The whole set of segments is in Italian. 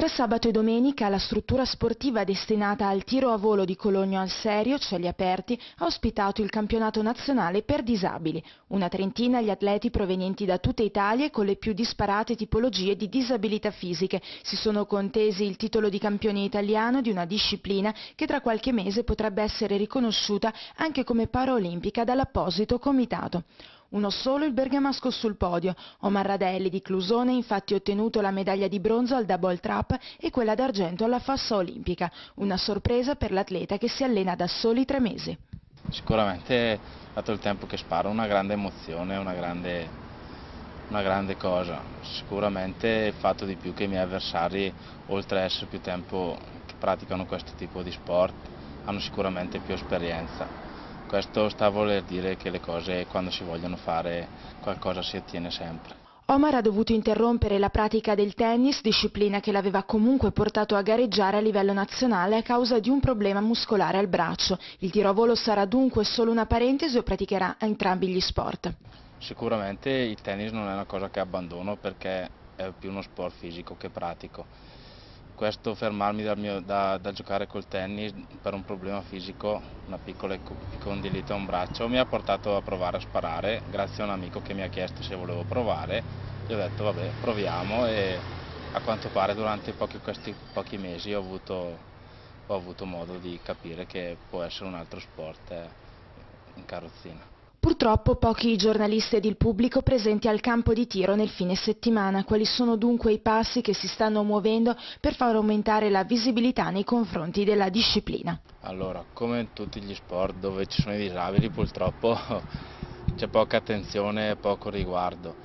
Tra sabato e domenica la struttura sportiva destinata al tiro a volo di Cologno al Serio, Cieli Aperti, ha ospitato il campionato nazionale per disabili. Una trentina gli atleti provenienti da tutta Italia con le più disparate tipologie di disabilità fisiche si sono contesi il titolo di campione italiano di una disciplina che tra qualche mese potrebbe essere riconosciuta anche come paraolimpica dall'apposito comitato. Uno solo il bergamasco sul podio. Omar Radelli di Clusone infatti ottenuto la medaglia di bronzo al double trap e quella d'argento alla fossa olimpica. Una sorpresa per l'atleta che si allena da soli tre mesi. Sicuramente, dato il tempo che sparo, una grande emozione, una grande, una grande cosa. Sicuramente il fatto di più che i miei avversari, oltre ad essere più tempo che praticano questo tipo di sport, hanno sicuramente più esperienza questo sta a voler dire che le cose quando si vogliono fare qualcosa si ottiene sempre. Omar ha dovuto interrompere la pratica del tennis, disciplina che l'aveva comunque portato a gareggiare a livello nazionale a causa di un problema muscolare al braccio. Il tiro a volo sarà dunque solo una parentesi o praticherà entrambi gli sport? Sicuramente il tennis non è una cosa che abbandono perché è più uno sport fisico che pratico questo fermarmi dal, mio, da, da, giocare col tennis per un problema fisico, una piccola condilite a un braccio, mi ha portato a provare a sparare, grazie a un amico che mi ha chiesto se volevo provare, gli ho detto vabbè proviamo e a quanto pare durante pochi, questi pochi mesi ho avuto, ho avuto modo di capire che può essere un altro sport eh, in carrozzina. Purtroppo pochi giornalisti ed il pubblico presenti al campo di tiro nel fine settimana. Quali sono dunque i passi che si stanno muovendo per far aumentare la visibilità nei confronti della disciplina? Allora, come in tutti gli sport dove ci sono i disabili purtroppo c'è poca attenzione e poco riguardo.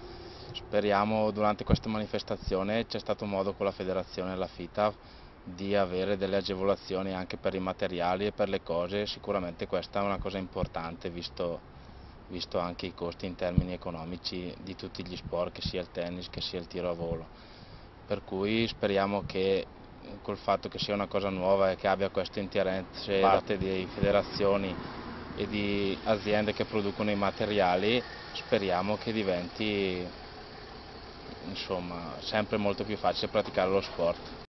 Speriamo durante questa manifestazione c'è stato modo con la federazione e la FITA di avere delle agevolazioni anche per i materiali e per le cose, sicuramente questa è una cosa importante visto visto anche i costi in termini economici di tutti gli sport, che sia il tennis che sia il tiro a volo. Per cui speriamo che col fatto che sia una cosa nuova e che abbia questo interesse da parte di federazioni e di aziende che producono i materiali, speriamo che diventi insomma, sempre molto più facile praticare lo sport.